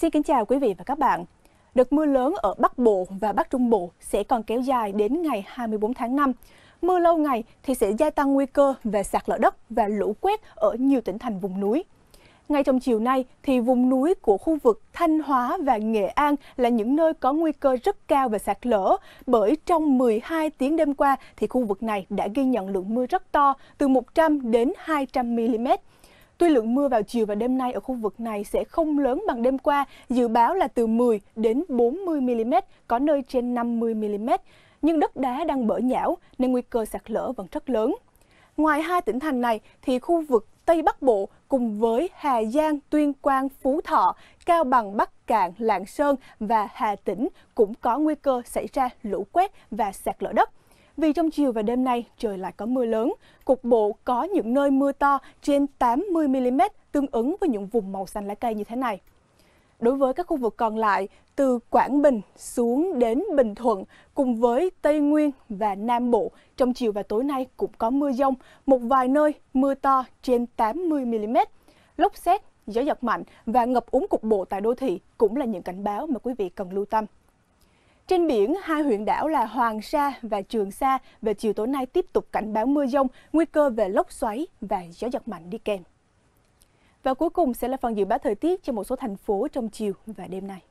Xin kính chào quý vị và các bạn. Đợt mưa lớn ở Bắc Bộ và Bắc Trung Bộ sẽ còn kéo dài đến ngày 24 tháng 5. Mưa lâu ngày thì sẽ gia tăng nguy cơ về sạt lở đất và lũ quét ở nhiều tỉnh thành vùng núi. Ngay trong chiều nay thì vùng núi của khu vực Thanh Hóa và Nghệ An là những nơi có nguy cơ rất cao về sạt lở, bởi trong 12 tiếng đêm qua thì khu vực này đã ghi nhận lượng mưa rất to, từ 100 đến 200 mm. Tuy lượng mưa vào chiều và đêm nay ở khu vực này sẽ không lớn bằng đêm qua, dự báo là từ 10 đến 40 mm, có nơi trên 50 mm, nhưng đất đá đang bở nhão nên nguy cơ sạt lở vẫn rất lớn. Ngoài hai tỉnh thành này thì khu vực Tây Bắc Bộ cùng với Hà Giang, Tuyên Quang, Phú Thọ, Cao Bằng, Bắc Cạn, Lạng Sơn và Hà Tĩnh cũng có nguy cơ xảy ra lũ quét và sạt lở đất. Vì trong chiều và đêm nay trời lại có mưa lớn, cục bộ có những nơi mưa to trên 80mm tương ứng với những vùng màu xanh lá cây như thế này. Đối với các khu vực còn lại, từ Quảng Bình xuống đến Bình Thuận cùng với Tây Nguyên và Nam Bộ, trong chiều và tối nay cũng có mưa dông, một vài nơi mưa to trên 80mm. Lốc xét, gió giật mạnh và ngập úng cục bộ tại đô thị cũng là những cảnh báo mà quý vị cần lưu tâm. Trên biển, hai huyện đảo là Hoàng Sa và Trường Sa về chiều tối nay tiếp tục cảnh báo mưa dông, nguy cơ về lốc xoáy và gió giật mạnh đi kèm. Và cuối cùng sẽ là phần dự báo thời tiết cho một số thành phố trong chiều và đêm nay.